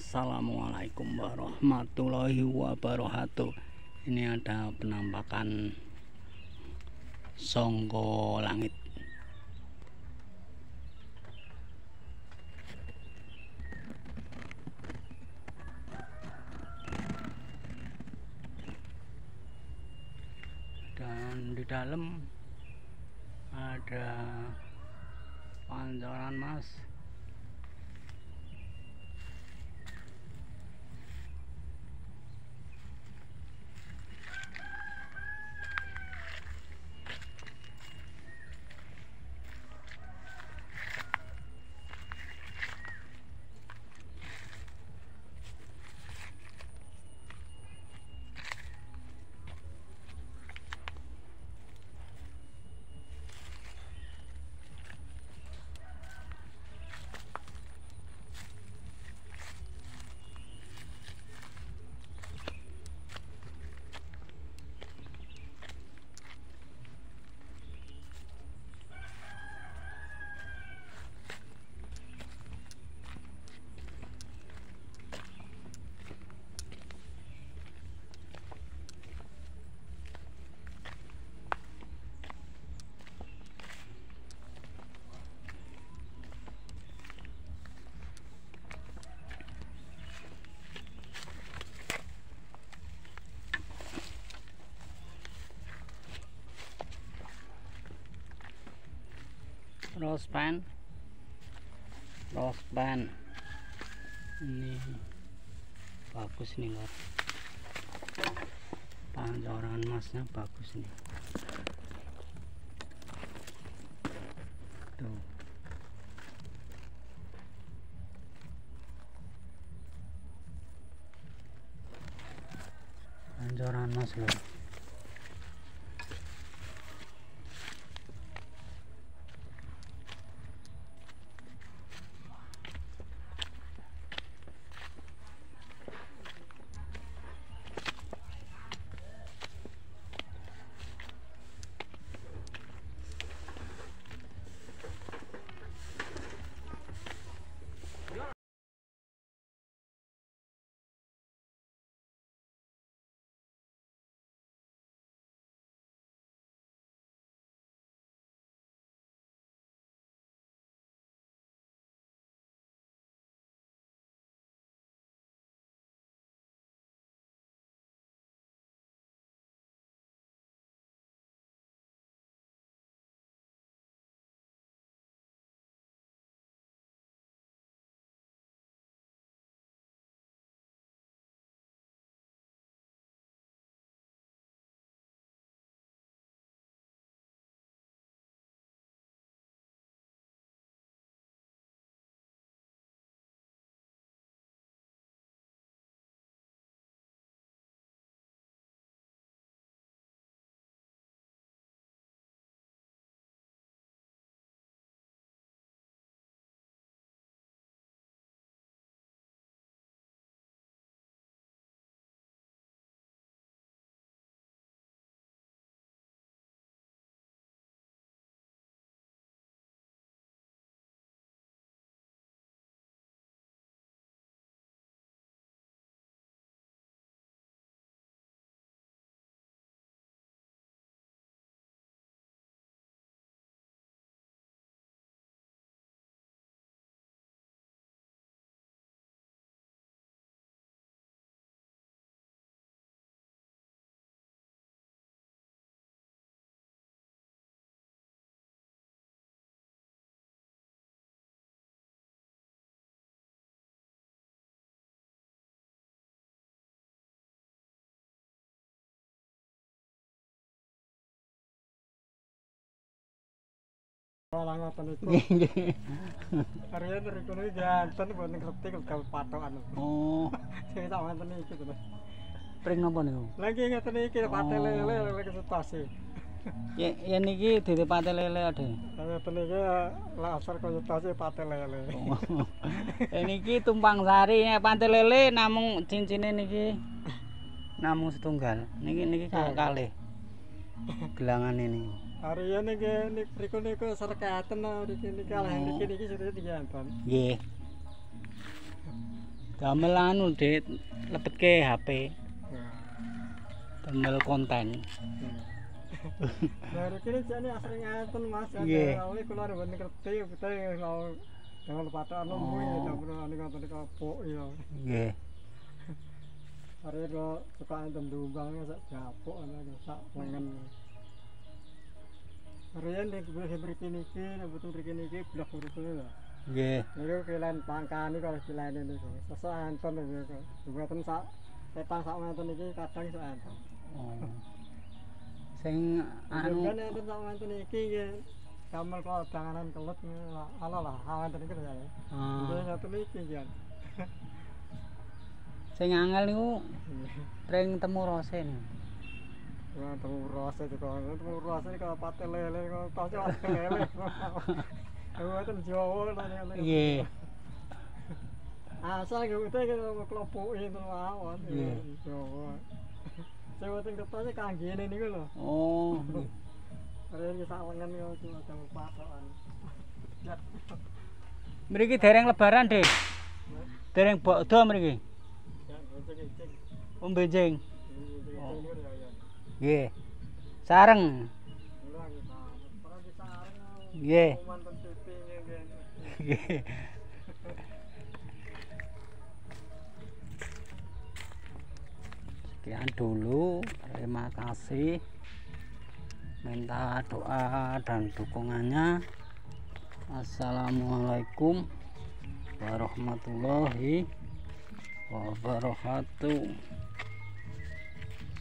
Assalamualaikum warahmatullahi wabarakatuh. Ini ada penampakan songko langit. Dan di dalam ada pancoran mas rose pan. Rose pan. Ini bagus nih lor. Pancoran emasnya bagus nih. Tuh. Pancoran emas lor Malah ngoten niku. Riyen niku niku ganten mboten ngerti kok patokan. oh. Sing tak wonten iki to. pring napa niku? Lagi ngeten iki patel lele lele setase. ya ya niki ditipate lele ade? Ngeten iki laser kaya setase patel lele. Eh, niki tumpang sari ya pantai lele namung cincine niki. Namung setunggal. Niki niki kalih. Gelangan ini Riyen iki niku niku serekaten niki niki alah niki niki sithik diganten. nggih damel anu Dik lebetke HP Nah, damel konten Nah, ini jane asring ngeten Mas. Nggih. Awalnya kula arep ngerti betul kalau dengan patok anu Oh. kuwi ya bener ning ngoten kapok ya. nggih Are kok suka enten dumbang sak japok ana sak lengen. Riyen nek kuwi mriki niki, nek betul mriki niki blok urusane lho. nggih Niku kilen pangkane kalau kilene niku. Sesuk enten niku. Mboten sak petang sak ngeten iki kadang sak enten. oh. sing anu Kan enten sak ngeten iki nggih damel kok danganan kelut ala lah iki lho ya. ah, Nggih ngeten iki nggih. sing angel niku ring temu rosin Tunggu rasa itu kan, tunggu rasa iki kalau pate lele, kalau tasnya pate lele. Aku itu jawa lah lele. Iya. Ah, asal gue itu kan mau kelopuin tuh awan. Jawa. Saya buatin ketasnya kangen ini gue. Oh. Ada yang sawangan gue cuma tunggu pasokan. Mereka dereng lebaran deh. Dereng bodoh mriki. Ya, benjing. Oh, benceng. Nggih. Sareng. Nggih. Sekian dulu. Terima kasih. Minta doa dan dukungannya. Assalamualaikum warahmatullahi wabarakatuh